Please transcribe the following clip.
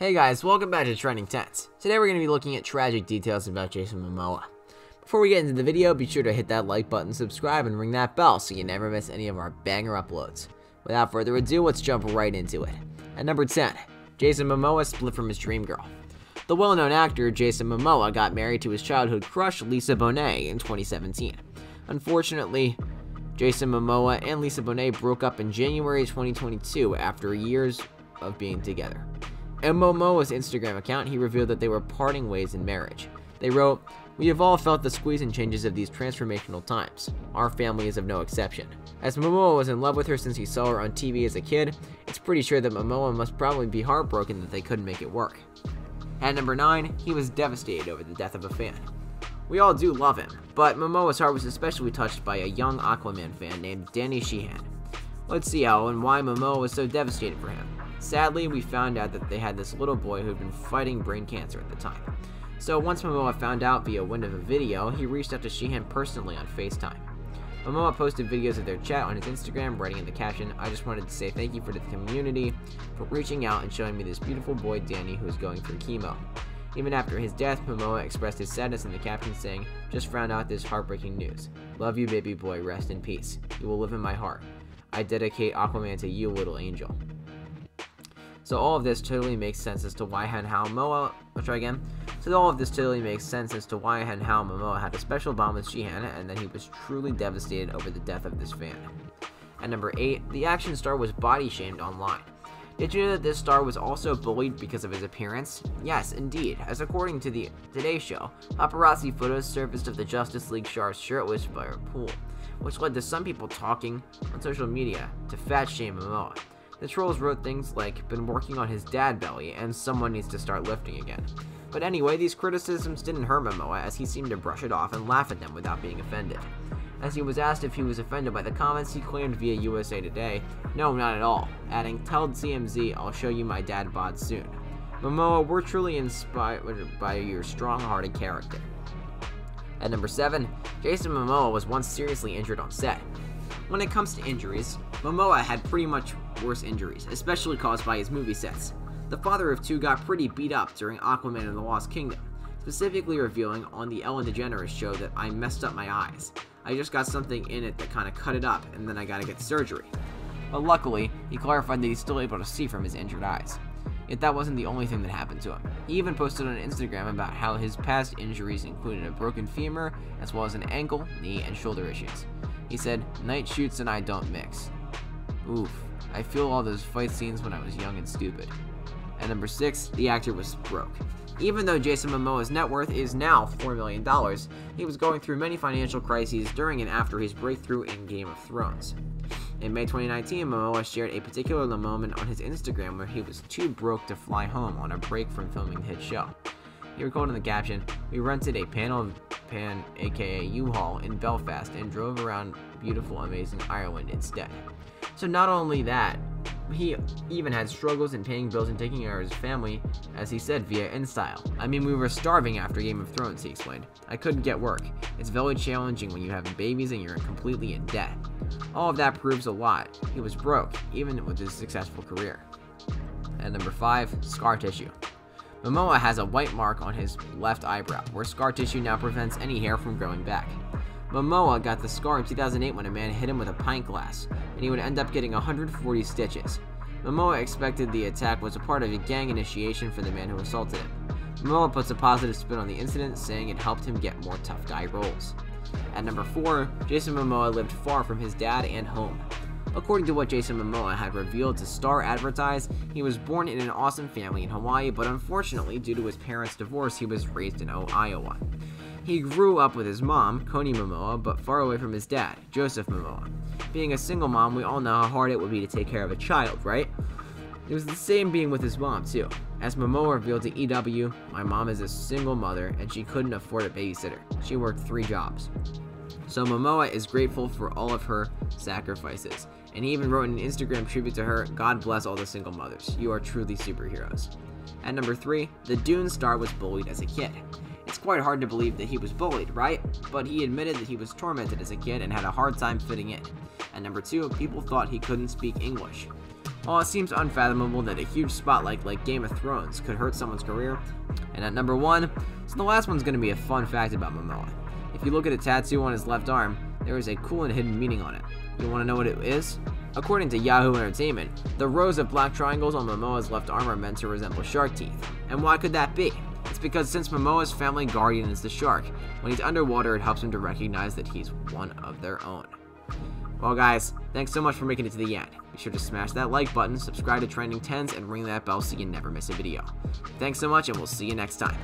Hey guys, welcome back to Trending Tens. Today we're going to be looking at tragic details about Jason Momoa. Before we get into the video, be sure to hit that like button, subscribe, and ring that bell so you never miss any of our banger uploads. Without further ado, let's jump right into it. At number 10, Jason Momoa split from his dream girl. The well-known actor Jason Momoa got married to his childhood crush Lisa Bonet in 2017. Unfortunately, Jason Momoa and Lisa Bonet broke up in January 2022 after years of being together. In Momoa's Instagram account, he revealed that they were parting ways in marriage. They wrote, We have all felt the squeeze and changes of these transformational times. Our family is of no exception. As Momoa was in love with her since he saw her on TV as a kid, it's pretty sure that Momoa must probably be heartbroken that they couldn't make it work. At number 9, he was devastated over the death of a fan. We all do love him, but Momoa's heart was especially touched by a young Aquaman fan named Danny Sheehan. Let's see how and why Momoa was so devastated for him. Sadly, we found out that they had this little boy who had been fighting brain cancer at the time. So once Momoa found out via wind of a video, he reached out to Sheehan personally on FaceTime. Momoa posted videos of their chat on his Instagram, writing in the caption, I just wanted to say thank you for the community for reaching out and showing me this beautiful boy Danny who is going through chemo. Even after his death, Momoa expressed his sadness in the caption saying, Just found out this heartbreaking news. Love you baby boy, rest in peace. You will live in my heart. I dedicate Aquaman to you, little angel. So all of this totally makes sense as to why and how Moa. I'll try again. So all of this totally makes sense as to why and how Momoa had a special bond with Sheehan, and that he was truly devastated over the death of this fan. At number 8, the action star was body shamed online. Did you know that this star was also bullied because of his appearance? Yes, indeed, as according to the Today Show, paparazzi photos surfaced of the Justice League star's shirtless by her pool, which led to some people talking on social media to fat shame Momoa. The trolls wrote things like, been working on his dad belly, and someone needs to start lifting again. But anyway, these criticisms didn't hurt Momoa as he seemed to brush it off and laugh at them without being offended. As he was asked if he was offended by the comments, he claimed via USA Today, no, not at all, adding, tell TMZ I'll show you my dad bod soon. Momoa, we're truly inspired by your strong-hearted character. At number 7, Jason Momoa was once seriously injured on set. When it comes to injuries, Momoa had pretty much worse injuries, especially caused by his movie sets. The father of two got pretty beat up during Aquaman and the Lost Kingdom, specifically revealing on the Ellen DeGeneres show that I messed up my eyes. I just got something in it that kind of cut it up, and then I gotta get surgery. But luckily, he clarified that he's still able to see from his injured eyes. Yet that wasn't the only thing that happened to him. He even posted on Instagram about how his past injuries included a broken femur, as well as an ankle, knee, and shoulder issues. He said, Night shoots and I don't mix. Oof. I feel all those fight scenes when I was young and stupid. At number 6, the actor was broke. Even though Jason Momoa's net worth is now $4 million, he was going through many financial crises during and after his breakthrough in Game of Thrones. In May 2019, Momoa shared a particular moment on his Instagram where he was too broke to fly home on a break from filming the hit show. He recalled in the caption, We rented a panel pan aka U-Haul in Belfast and drove around beautiful amazing Ireland instead. So not only that, he even had struggles in paying bills and taking care of his family, as he said via InStyle. I mean, we were starving after Game of Thrones, he explained. I couldn't get work. It's very challenging when you have babies and you're completely in debt. All of that proves a lot. He was broke, even with his successful career. At number 5, scar tissue. Momoa has a white mark on his left eyebrow, where scar tissue now prevents any hair from growing back. Momoa got the scar in 2008 when a man hit him with a pint glass, and he would end up getting 140 stitches. Momoa expected the attack was a part of a gang initiation for the man who assaulted him. Momoa puts a positive spin on the incident, saying it helped him get more tough guy roles. At number 4, Jason Momoa lived far from his dad and home. According to what Jason Momoa had revealed to Star Advertiser, he was born in an awesome family in Hawaii, but unfortunately, due to his parents' divorce, he was raised in Iowa. He grew up with his mom, Connie Momoa, but far away from his dad, Joseph Momoa. Being a single mom, we all know how hard it would be to take care of a child, right? It was the same being with his mom, too. As Momoa revealed to EW, my mom is a single mother and she couldn't afford a babysitter. She worked three jobs. So Momoa is grateful for all of her sacrifices. And he even wrote an Instagram tribute to her God bless all the single mothers. You are truly superheroes. At number 3, the Dune star was bullied as a kid. It's quite hard to believe that he was bullied, right? But he admitted that he was tormented as a kid and had a hard time fitting in. At number 2, people thought he couldn't speak English. While it seems unfathomable that a huge spotlight like Game of Thrones could hurt someone's career, and at number 1, so the last one's going to be a fun fact about Momoa. If you look at a tattoo on his left arm, there is a cool and hidden meaning on it. You want to know what it is? According to Yahoo Entertainment, the rows of black triangles on Momoa's left arm are meant to resemble shark teeth. And why could that be? It's because since Momoa's family guardian is the shark, when he's underwater it helps him to recognize that he's one of their own. Well guys, thanks so much for making it to the end. Be sure to smash that like button, subscribe to Trending Tens, and ring that bell so you never miss a video. Thanks so much and we'll see you next time.